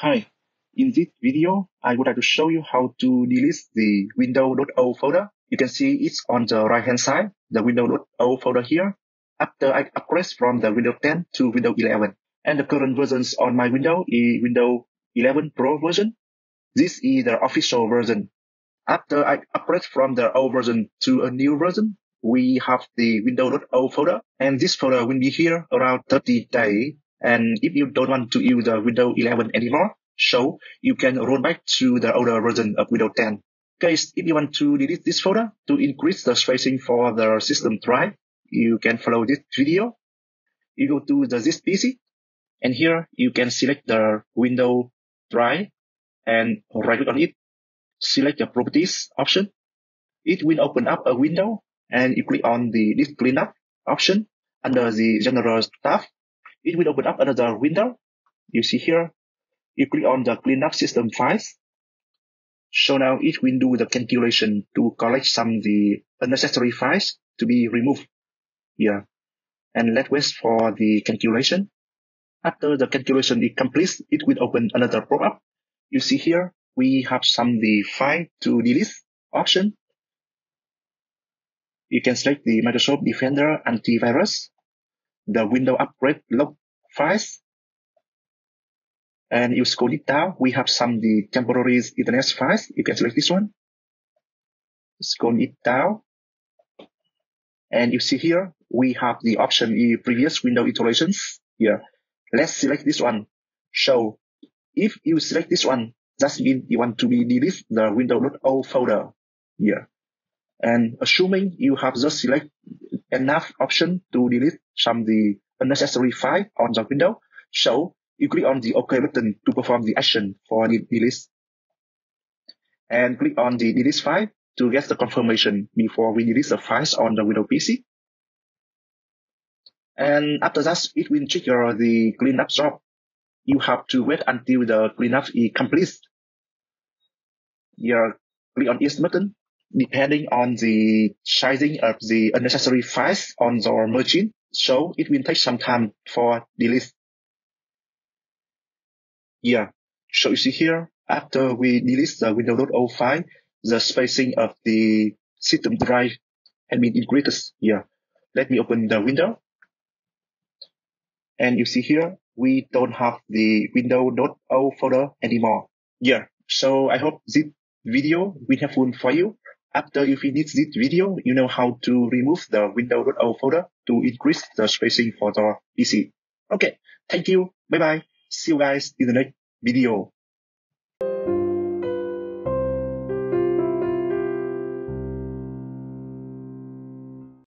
Hi, in this video, I would like to show you how to delete the window.old folder. You can see it's on the right hand side, the window.old folder here. After I upgrade from the Windows 10 to Windows 11, and the current versions on my window is Windows 11 Pro version. This is the official version. After I upgrade from the old version to a new version, we have the window.old folder, and this folder will be here around 30 days and if you don't want to use the Windows 11 anymore, so you can roll back to the older version of Windows 10. Guys, if you want to delete this folder to increase the spacing for the system drive, you can follow this video. You go to the this PC, and here you can select the Windows drive and right click on it. Select the properties option. It will open up a window and you click on the Disk Cleanup option under the general tab it will open up another window. You see here, you click on the cleanup system files. So now it will do the calculation to collect some the unnecessary files to be removed here. And let's wait for the calculation. After the calculation is complete, it will open another pop-up. You see here, we have some the file to delete option. You can select the Microsoft Defender antivirus the window upgrade log files. And you scroll it down, we have some the temporary internet files. You can select this one. Scroll it down. And you see here, we have the option in previous window iterations here. Let's select this one. So if you select this one, that means you want to be delete the window.old folder here. And assuming you have just select enough option to delete some the unnecessary file on the window. So you click on the OK button to perform the action for the delete. And click on the delete file to get the confirmation before we delete the files on the Windows PC. And after that, it will trigger the cleanup job. You have to wait until the cleanup is complete. Here, click on Yes button depending on the sizing of the unnecessary files on your machine. So it will take some time for delete. Yeah. So you see here, after we delete the Windows.old file, the spacing of the system drive has been increased here. Let me open the window. And you see here, we don't have the Windows.old folder anymore. Yeah. So I hope this video will be helpful for you. After you finish this video, you know how to remove the window.old folder to increase the spacing for the PC. Okay, thank you. Bye bye. See you guys in the next video.